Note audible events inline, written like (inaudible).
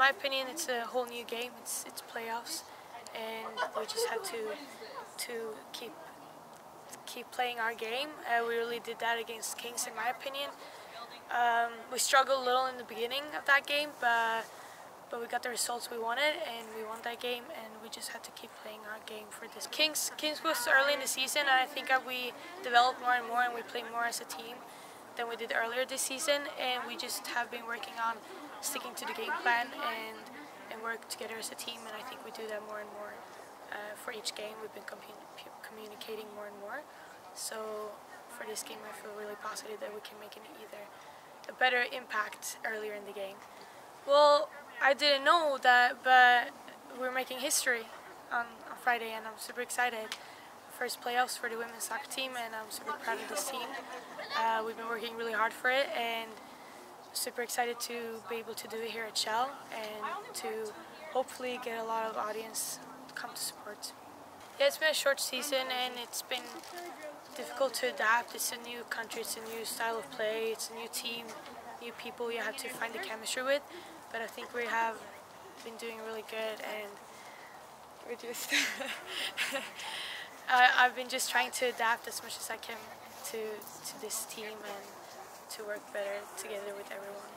my opinion, it's a whole new game. It's it's playoffs, and we just have to to keep keep playing our game. Uh, we really did that against Kings, in my opinion. Um, we struggled a little in the beginning of that game, but but we got the results we wanted, and we won that game. And we just had to keep playing our game for this. Kings Kings was early in the season, and I think we developed more and more, and we played more as a team than we did earlier this season. And we just have been working on sticking to the game plan and and work together as a team. And I think we do that more and more uh, for each game. We've been communicating more and more. So for this game, I feel really positive that we can make an either a better impact earlier in the game. Well, I didn't know that, but we're making history on, on Friday, and I'm super excited. First playoffs for the women's soccer team, and I'm super proud of this team. Uh, we've been working really hard for it, and super excited to be able to do it here at Shell, and to hopefully get a lot of audience come to support. Yeah, it's been a short season, and it's been difficult to adapt. It's a new country, it's a new style of play, it's a new team, new people you have to find the chemistry with. But I think we have been doing really good, and we're just. (laughs) I, I've been just trying to adapt as much as I can to to this team and to work better together with everyone.